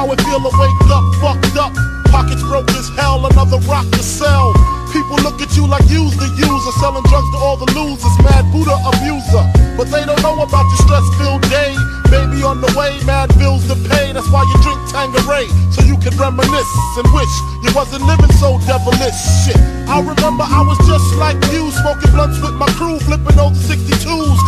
how it feel to wake up, fucked up. Pockets broke as hell, another rock to sell. People look at you like you's the user, selling drugs to all the losers, mad Buddha abuser. But they don't know about your stress-filled day. Baby on the way, mad bills to pay. That's why you drink Tanqueray, so you can reminisce and wish you wasn't living so devilish. Shit, I remember I was just like you, smoking blunts with my crew, flipping those 62s,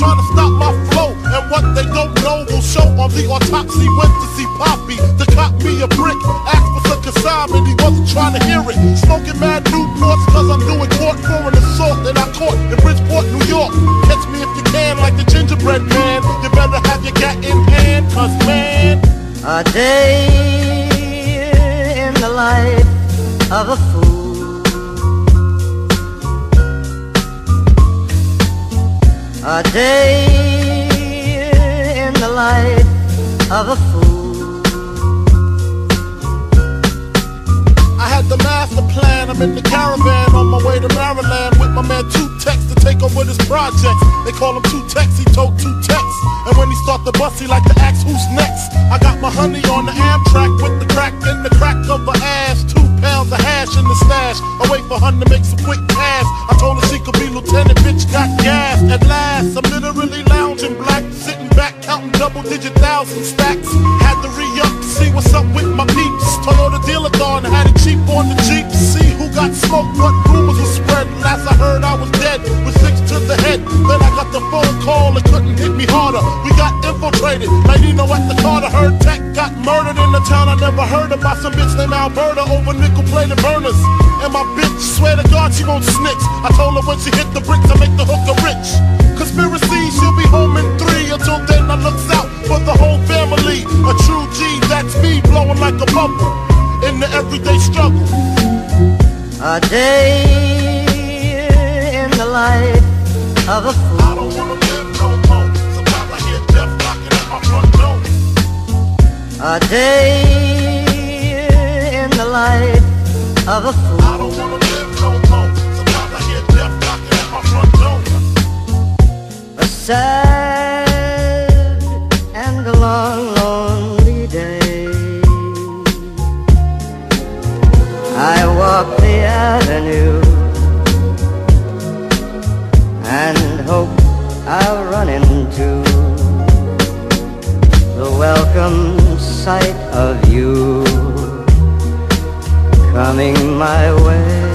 trying to stop my flow. And what they don't know will show on the autopsy. Went to see Poppy to cop me a brick. Asked for some consignment, he wasn't trying to hear it. Smoking mad Newports cause I'm doing court for an assault that I caught in Bridgeport, New York. Catch me if you can like the gingerbread man. You better have your gat in hand, cause man. A day in the life of a fool. A day in the life of a fool. I had the master plan. I'm in the caravan on my way to Maryland with my man Two Tex to take over this project. They call him Two Tex, he told Two Tex. And when he start the bus, he like to ask who's next. I got my honey on the Amtrak with the crack in the crack of her ass. Two pounds of hash in the stash. I wait for her to make some quick cash. I told her she could be lieutenant, bitch got gas. At digit thousand stacks. Had to re-up to see what's up with my peeps. Toyota dealer thon had it cheap on the Jeep. See who got smoked, what rumors were spreading. Last I heard I was dead, with six to the head. Then I got the phone call, it couldn't hit me harder. We got infiltrated, like Nino at the Carter. Heard Tech got murdered in the town I never heard about. Some bitch named Alberta over nickel plated burners. And my bitch, swear to God, she won't snitch. I told her when she hit the bricks, I make the hooker rich. A day in the life of a fool. I don't wanna live no more. Sometimes I hear death knocking at my front door. A sad I'll run into the welcome sight of you coming my way.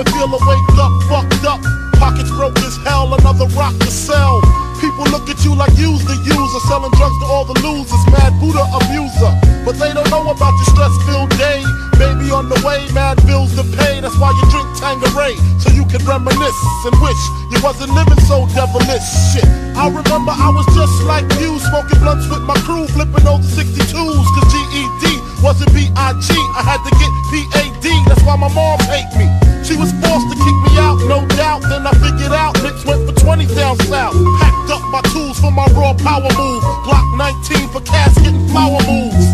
It feel to wake up, fucked up. Pockets broke as hell, another rock to sell. People look at you like you's the user, selling drugs to all the losers, mad Buddha abuser. But they don't know about your stress-filled day. Baby on the way, mad bills to pay. That's why you drink Tanqueray, so you can reminisce and wish you wasn't living so devilish. Shit, I remember I was just like you, smoking blunts with my crew, flipping those 62s, power move. Glock 19 for casket and flower moves.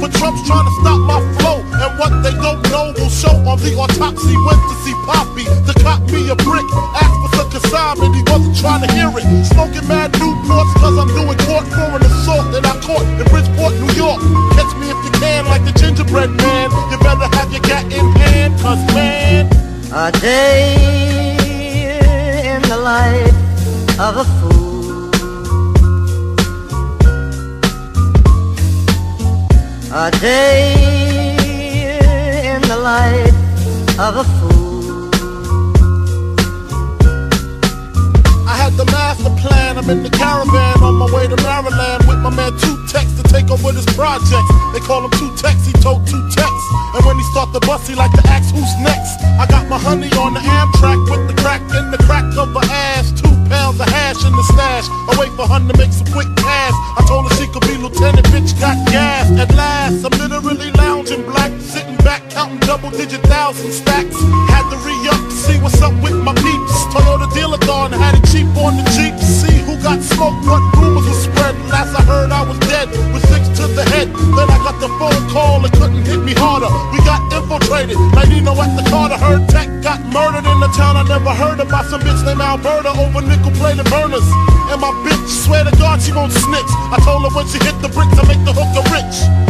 For Trump's trying to stop my flow. And what they don't know will show on the autopsy. Went to see Poppy to cop me a brick. Asked for some consignment, he wasn't trying to hear it. Smoking mad Newports cause I'm doing court for an assault that I caught in Bridgeport, New York. Catch me if you can like the gingerbread man. You better have your gat in hand, cause man. A day in the life of a fool. A day in the life of a fool. The master plan. I'm in the caravan on my way to Maryland with my man Two Tex to take over this project. They call him Two Tex. He told Two Tex. And when he start the bus, he like to ask who's next. I got my honey on the Amtrak with the crack in the crack of her ass. Two pounds of hash in the stash. I wait for her to make some quick cash. I told her she could be lieutenant, bitch got gas. At last, I'm literally lounging black, sitting back, counting double digit thousand stacks. Had to re up to see what's up with my peeps. Toyota dealer thon had it cheap on the Jeep. See who got smoked, what rumors were spreading. Last I heard, I was dead with six to the head. Then I got the phone call, it couldn't hit me harder. We got infiltrated, like Nino at the Carter. Heard Tech got murdered in the town I never heard about. Some bitch named Alberta over nickel plated burners. And my bitch, swear to God, she won't snitch. I told her when she hit the bricks, I make the hooker rich.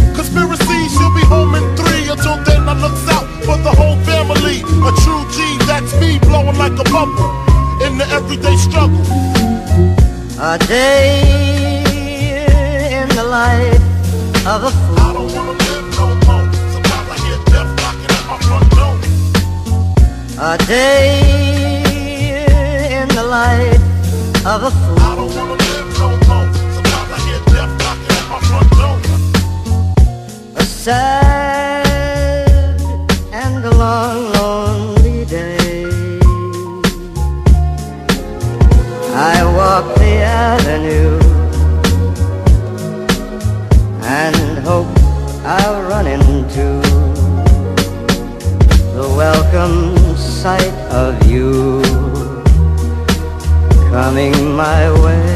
A day in the light of a fool. I don't wanna live no more. Sometimes I hear death knocking at my front door. A sad and a long, lonely day. I walk the avenue. my way.